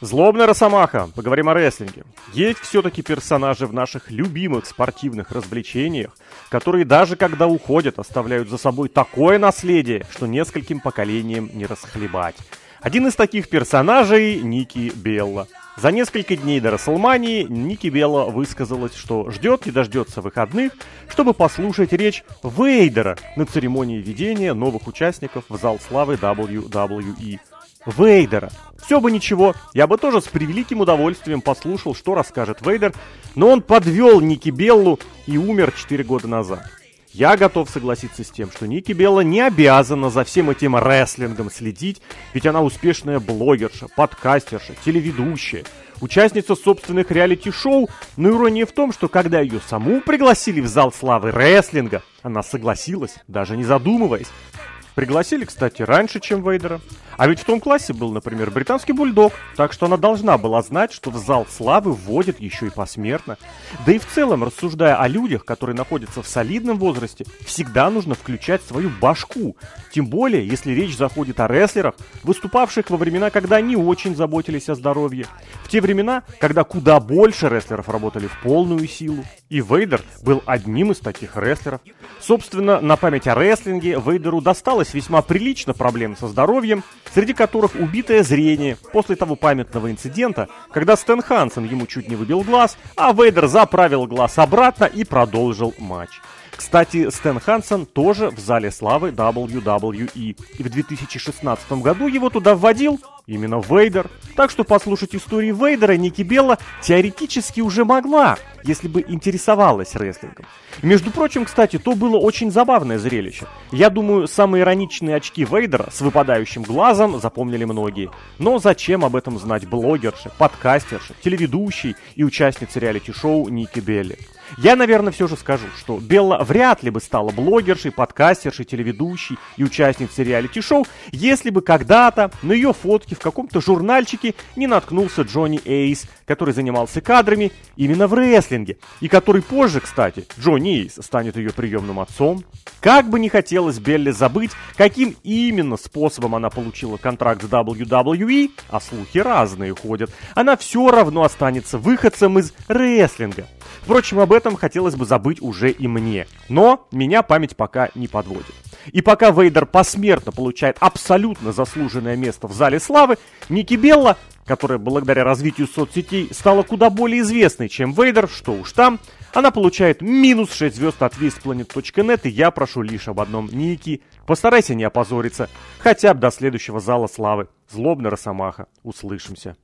Злобная Росомаха, поговорим о рестлинге. Есть все-таки персонажи в наших любимых спортивных развлечениях, которые даже когда уходят, оставляют за собой такое наследие, что нескольким поколениям не расхлебать. Один из таких персонажей – Ники Белла. За несколько дней до Расселмании Ники Белла высказалась, что ждет не дождется выходных, чтобы послушать речь Вейдера на церемонии введения новых участников в зал славы WWE. Вейдера. Все бы ничего, я бы тоже с превеликим удовольствием послушал, что расскажет Вейдер, но он подвел Ники Беллу и умер 4 года назад. Я готов согласиться с тем, что Ники Белла не обязана за всем этим рестлингом следить, ведь она успешная блогерша, подкастерша, телеведущая, участница собственных реалити-шоу, но ирония в том, что когда ее саму пригласили в зал славы рестлинга, она согласилась, даже не задумываясь. Пригласили, кстати, раньше, чем Вейдера. А ведь в том классе был, например, британский бульдог, так что она должна была знать, что в зал славы вводят еще и посмертно. Да и в целом, рассуждая о людях, которые находятся в солидном возрасте, всегда нужно включать свою башку. Тем более, если речь заходит о рестлерах, выступавших во времена, когда не очень заботились о здоровье. В те времена, когда куда больше рестлеров работали в полную силу. И Вейдер был одним из таких рестлеров. Собственно, на память о рестлинге Вейдеру досталось весьма прилично проблем со здоровьем, среди которых убитое зрение после того памятного инцидента, когда Стэн Хансен ему чуть не выбил глаз, а Вейдер заправил глаз обратно и продолжил матч. Кстати, Стэн Хансен тоже в зале славы WWE. И в 2016 году его туда вводил именно Вейдер. Так что послушать истории Вейдера Ники Белла теоретически уже могла, если бы интересовалась рестлингом. Между прочим, кстати, то было очень забавное зрелище. Я думаю, самые ироничные очки Вейдера с выпадающим глазом запомнили многие. Но зачем об этом знать блогерши, подкастерши, телеведущий и участницы реалити-шоу Ники Белли? Я, наверное, все же скажу, что Белла вряд ли бы стала блогершей, подкастершей, телеведущей и участницей реалити-шоу, если бы когда-то на ее фотке в каком-то журнальчике не наткнулся Джонни Эйс, который занимался кадрами именно в рестлинге, и который позже, кстати, Джонни Эйс станет ее приемным отцом. Как бы не хотелось Белле забыть, каким именно способом она получила контракт с WWE, а слухи разные ходят, она все равно останется выходцем из рестлинга. Впрочем, об этом хотелось бы забыть уже и мне. Но меня память пока не подводит. И пока Вейдер посмертно получает абсолютно заслуженное место в Зале Славы, Ники Белла, которая благодаря развитию соцсетей стала куда более известной, чем Вейдер, что уж там, она получает минус 6 звезд от visplanet.net, и я прошу лишь об одном, Ники, постарайся не опозориться, хотя бы до следующего Зала Славы. Злобный Росомаха. Услышимся.